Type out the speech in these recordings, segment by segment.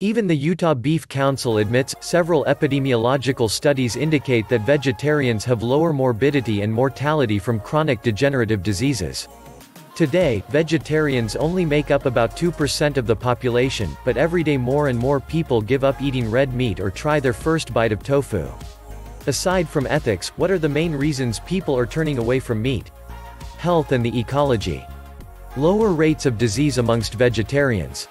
Even the Utah Beef Council admits, several epidemiological studies indicate that vegetarians have lower morbidity and mortality from chronic degenerative diseases. Today, vegetarians only make up about 2% of the population, but every day more and more people give up eating red meat or try their first bite of tofu. Aside from ethics, what are the main reasons people are turning away from meat? Health and the ecology. Lower rates of disease amongst vegetarians.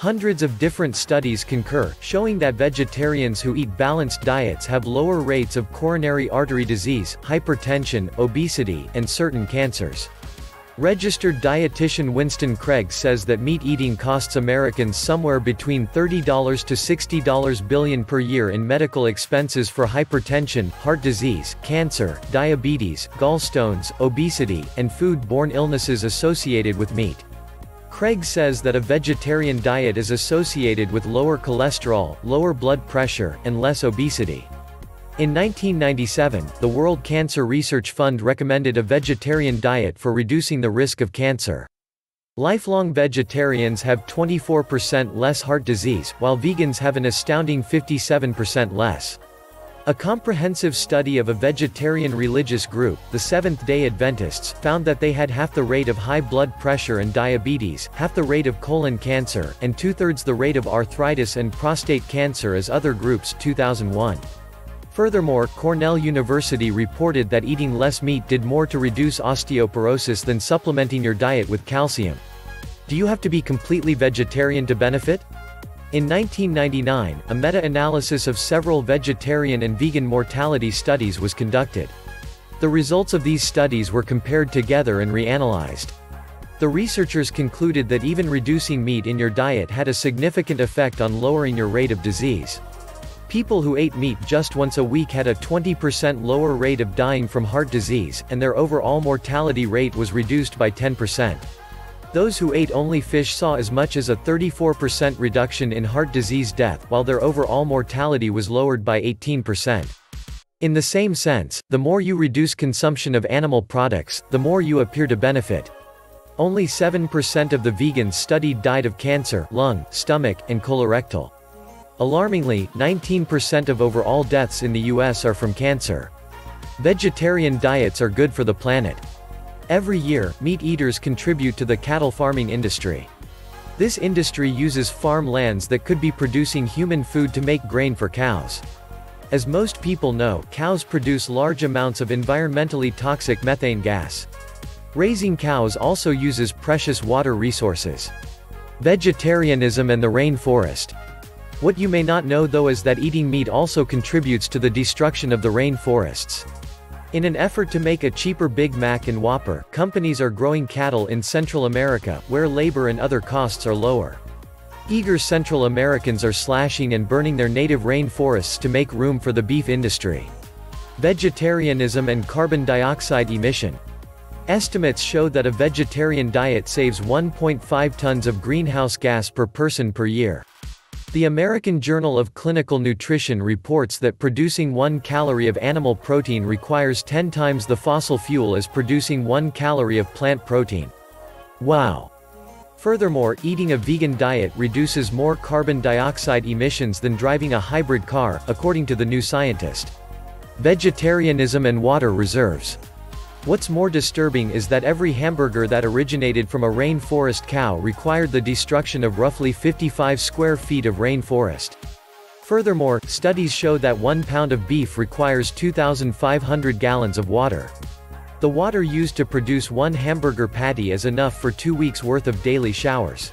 Hundreds of different studies concur, showing that vegetarians who eat balanced diets have lower rates of coronary artery disease, hypertension, obesity, and certain cancers. Registered dietitian Winston Craig says that meat eating costs Americans somewhere between $30 to $60 billion per year in medical expenses for hypertension, heart disease, cancer, diabetes, gallstones, obesity, and food-borne illnesses associated with meat. Craig says that a vegetarian diet is associated with lower cholesterol, lower blood pressure, and less obesity. In 1997, the World Cancer Research Fund recommended a vegetarian diet for reducing the risk of cancer. Lifelong vegetarians have 24% less heart disease, while vegans have an astounding 57% less. A comprehensive study of a vegetarian religious group, the Seventh-day Adventists, found that they had half the rate of high blood pressure and diabetes, half the rate of colon cancer, and two-thirds the rate of arthritis and prostate cancer as other groups 2001. Furthermore, Cornell University reported that eating less meat did more to reduce osteoporosis than supplementing your diet with calcium. Do you have to be completely vegetarian to benefit? In 1999, a meta-analysis of several vegetarian and vegan mortality studies was conducted. The results of these studies were compared together and reanalyzed. The researchers concluded that even reducing meat in your diet had a significant effect on lowering your rate of disease. People who ate meat just once a week had a 20% lower rate of dying from heart disease, and their overall mortality rate was reduced by 10%. Those who ate only fish saw as much as a 34% reduction in heart disease death, while their overall mortality was lowered by 18%. In the same sense, the more you reduce consumption of animal products, the more you appear to benefit. Only 7% of the vegans studied died of cancer, lung, stomach, and colorectal. Alarmingly, 19% of overall deaths in the US are from cancer. Vegetarian diets are good for the planet. Every year, meat eaters contribute to the cattle farming industry. This industry uses farm lands that could be producing human food to make grain for cows. As most people know, cows produce large amounts of environmentally toxic methane gas. Raising cows also uses precious water resources. Vegetarianism and the rainforest. What you may not know though is that eating meat also contributes to the destruction of the rainforests. In an effort to make a cheaper Big Mac and Whopper, companies are growing cattle in Central America, where labor and other costs are lower. Eager Central Americans are slashing and burning their native rainforests to make room for the beef industry. Vegetarianism and carbon dioxide emission. Estimates show that a vegetarian diet saves 1.5 tons of greenhouse gas per person per year. The American Journal of Clinical Nutrition reports that producing 1 calorie of animal protein requires 10 times the fossil fuel as producing 1 calorie of plant protein. Wow! Furthermore, eating a vegan diet reduces more carbon dioxide emissions than driving a hybrid car, according to the New Scientist. Vegetarianism and water reserves. What's more disturbing is that every hamburger that originated from a rainforest cow required the destruction of roughly 55 square feet of rainforest. Furthermore, studies show that one pound of beef requires 2,500 gallons of water. The water used to produce one hamburger patty is enough for two weeks worth of daily showers.